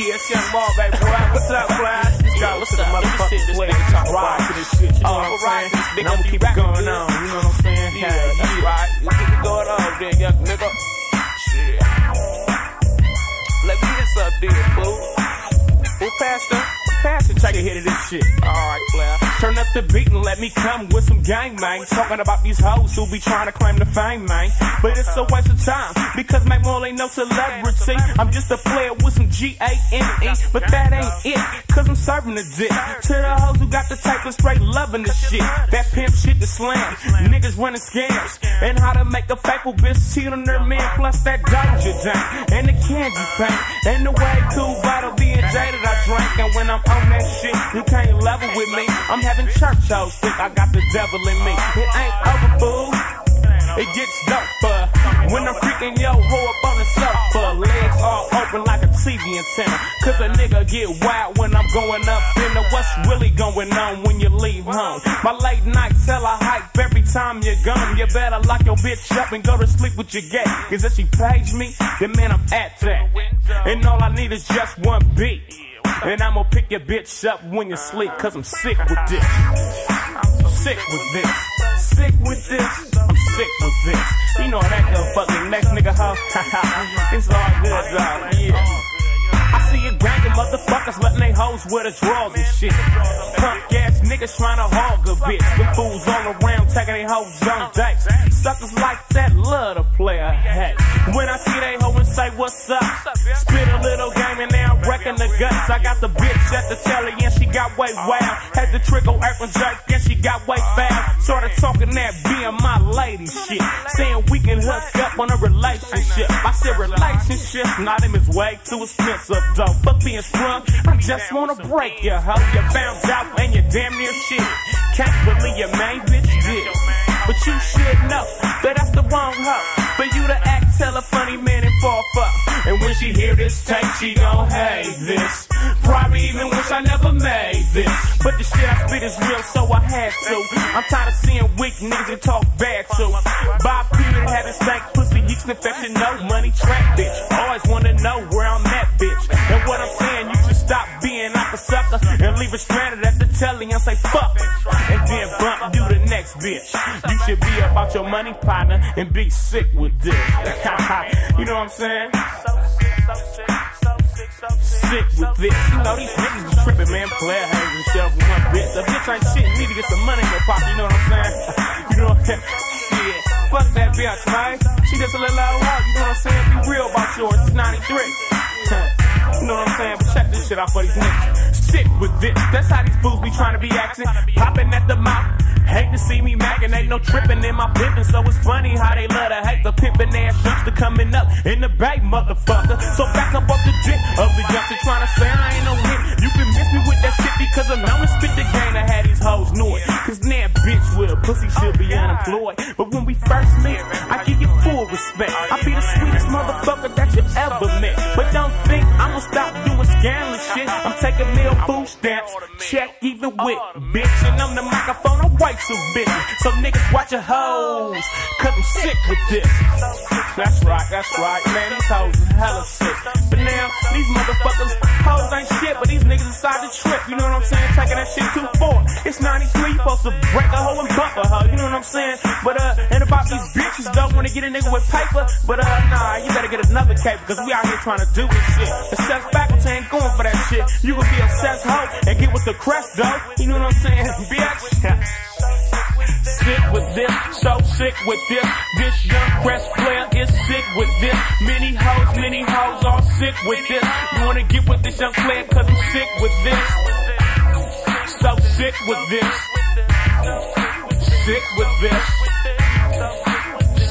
Yeah, it's Young Ball, baby. Boy, what's up, Flash? Listen to motherfucking play. Rock to this shit, you know what I'm saying? And I'ma keep it going on, you know what I'm saying? Yeah, right. Let's keep it going on, then, young nigga. Shit. Let me get this up fool. Who passed up? Pass it, take a hit of this shit. Alright, player. Turn up the beat and let me come with some gang, man. Talking about these hoes who be trying to claim the fame, man. But it's a waste of time because Mac Mall ain't no celebrity. I'm just a player with some G-A-N-E. But that ain't it, cause I'm serving the dick. To the hoes who got the type of straight loving the shit. That pimp shit to slam. Niggas running scams. And how to make a faithful bitch cheat on their man. Plus that Doja Jam. And the candy paint. And the way cool level with me. I'm having church hoes think I got the devil in me. It ain't over, fool. It gets doper when I'm freaking yo hoe up on the sofa. Legs all open like a TV antenna. Cause a nigga get wild when I'm going up in the what's really going on when you leave home. My late nights hella hype every time you gone. You better lock your bitch up and go to sleep with your gay. Cause if she pays me, then man I'm at that. And all I need is just one beat. And I'ma pick your bitch up when you sleep, cause I'm sick with this. Sick with this. Sick with this. I'm sick with this. You know that good fucking next nigga hoe. it's all good, dog. Yeah. I see you grinding motherfuckers letting they hoes wear the drawers and shit. Punk ass niggas trying to hog a bitch. The fools all around taking they hoes on dates. Suckers like that love to play a hat. When I see they hoe and say what's up, spit a little game and now I'm the guts. I got the bitch at the telly and she got way wild. Had the trickle apron jerk and she got way foul. Started talking that being my lady shit. Saying we can hook up on a relationship. I said relationships, not them is way too expensive though. Fuck being sprung, I just wanna break you, hoe. You found out and you damn near shit. Can't believe your main bitch did. But you should know that that's the wrong hoe. For you to act, tell a funny man she hear this tape, she gon' hate this. Probably even wish I never made this. But the shit I spit is real, so I had to. I'm tired of seeing weak niggas that talk bad to. By period, having stank pussy, yeast infection, no money, trap bitch. Always wanna know where I'm at, bitch. And what I'm saying, you should stop being like a sucker and leave it stranded at the telly and say fuck it. And then bump you the next bitch. You should be about your money, partner, and be sick with this. you know what I'm saying? Sick with this. You know, these niggas be tripping, man. Player and stuff with one bitch. A bitch ain't shit. You need to get some money in your pocket. You know what I'm saying? you know what I'm saying? Shit. Fuck that bitch, man. She just a little old hoe. You know what I'm saying? Be real about yours. It's 93. You know what I'm saying? But check this shit out for these niggas. Sick with this. That's how these fools be trying to be acting. Popping at the mouth. To ain't no tripping in my pimpin', so it's funny how they love to hate the pimpin' ass youngster coming up in the back, motherfucker. So back up off the dick of the youngster trying to say I unemployed. But when we first met, I give you full respect. I be the sweetest motherfucker that you ever met. But don't think I'ma stop doing scandalous shit. I'm taking meal food stamps, check even with bitch. And I'm the microphone, I'm white so bitches. So niggas watch your hoes, cause I'm sick with this. That's right, that's right, man. These hoes is hella sick. But now, these motherfuckers, hoes ain't shit, but these niggas decide to trip. You know what I'm saying? Taking that shit too far. It's 93, you supposed to break a hoe and bump a hoe. You know what I'm saying? But uh, and about these bitches don't wanna get a nigga with paper. But uh, nah, you better get another cape, cause we out here trying to do this shit. The sex faculty ain't going for that shit. You can be a sex hoe and get with the crest though. You know what I'm saying? Bitch. Sick with this, so sick with this. This young crest player is sick with this. Many hoes, many hoes are sick with this. You wanna get with this young player cause I'm sick with this. So sick with this. Sick with this.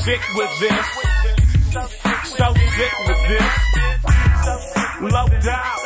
Sick with this. So sick with this. Low down.